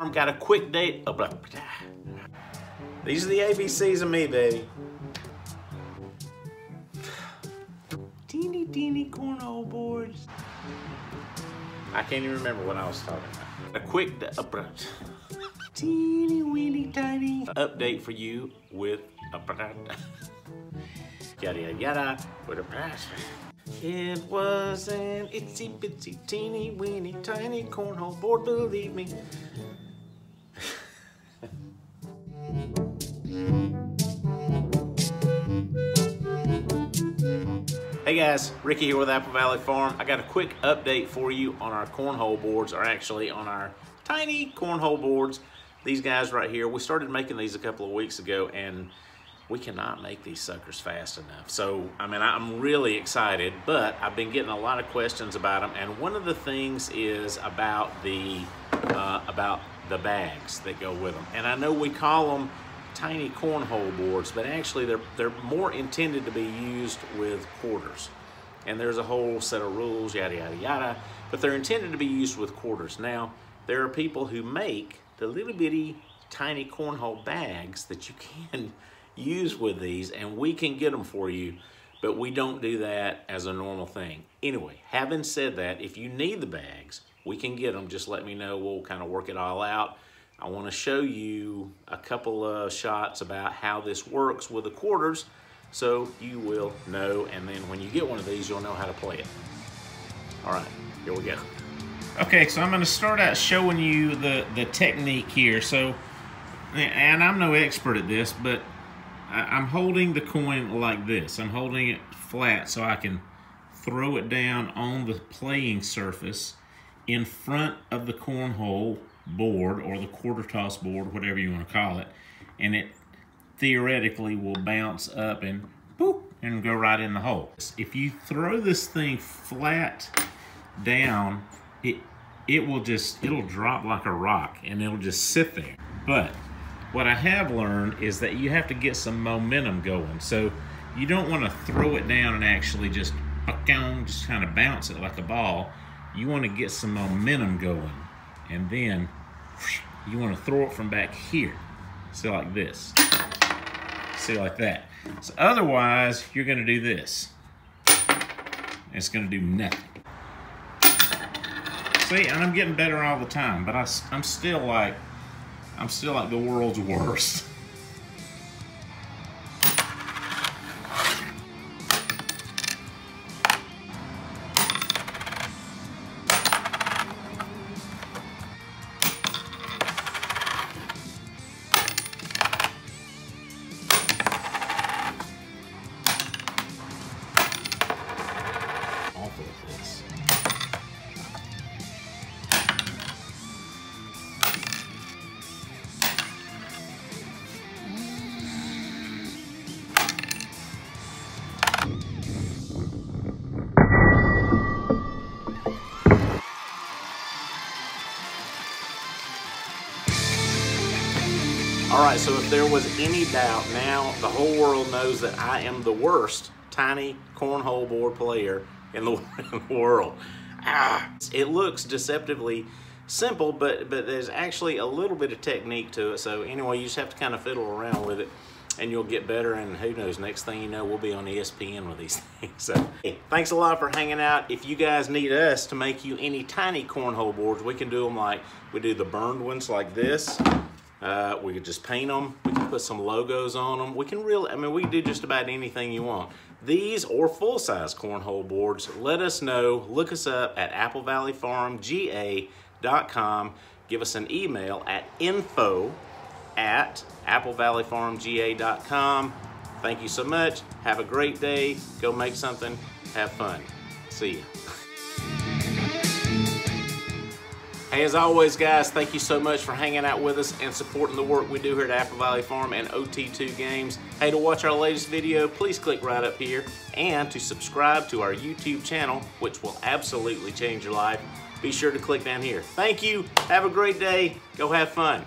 I've got a quick date. These are the ABCs of me, baby. Teeny, teeny cornhole boards. I can't even remember what I was talking about. A quick, uh, teeny, weeny, tiny update for you with a yada yada yada with a it was an itsy bitsy teeny weeny tiny cornhole board, believe me. Hey guys, Ricky here with Apple Valley Farm. I got a quick update for you on our cornhole boards, or actually on our tiny cornhole boards. These guys right here, we started making these a couple of weeks ago and we cannot make these suckers fast enough. So, I mean, I'm really excited, but I've been getting a lot of questions about them. And one of the things is about the, uh, about the bags that go with them. And I know we call them tiny cornhole boards, but actually they're, they're more intended to be used with quarters. And there's a whole set of rules, yada, yada, yada, but they're intended to be used with quarters. Now, there are people who make the little bitty tiny cornhole bags that you can use with these and we can get them for you, but we don't do that as a normal thing. Anyway, having said that, if you need the bags, we can get them. Just let me know. We'll kind of work it all out. I want to show you a couple of shots about how this works with the quarters so you will know and then when you get one of these you'll know how to play it. All right, here we go. Okay, so I'm going to start out showing you the, the technique here. So, and I'm no expert at this, but I'm holding the coin like this. I'm holding it flat so I can throw it down on the playing surface in front of the cornhole board or the quarter toss board, whatever you want to call it, and it theoretically will bounce up and boop and go right in the hole. If you throw this thing flat down, it it will just it'll drop like a rock and it'll just sit there. But what I have learned is that you have to get some momentum going. So you don't want to throw it down and actually just just kind of bounce it like a ball. You want to get some momentum going and then you want to throw it from back here. See like this. See like that. So otherwise, you're going to do this. It's going to do nothing. See, and I'm getting better all the time, but I, I'm still like, I'm still like the world's worst. All right, so if there was any doubt, now the whole world knows that I am the worst tiny cornhole board player in the, world. Ah, it looks deceptively simple, but, but there's actually a little bit of technique to it. So anyway, you just have to kind of fiddle around with it and you'll get better and who knows next thing you know we'll be on espn with these things so hey, thanks a lot for hanging out if you guys need us to make you any tiny cornhole boards we can do them like we do the burned ones like this uh, we could just paint them. We can put some logos on them. We can really, I mean, we can do just about anything you want. These or full-size cornhole boards, let us know. Look us up at applevalleyfarmga.com. Give us an email at info at applevalleyfarmga.com. Thank you so much. Have a great day. Go make something. Have fun. See you. Hey, as always, guys, thank you so much for hanging out with us and supporting the work we do here at Apple Valley Farm and OT2 Games. Hey, to watch our latest video, please click right up here. And to subscribe to our YouTube channel, which will absolutely change your life, be sure to click down here. Thank you. Have a great day. Go have fun.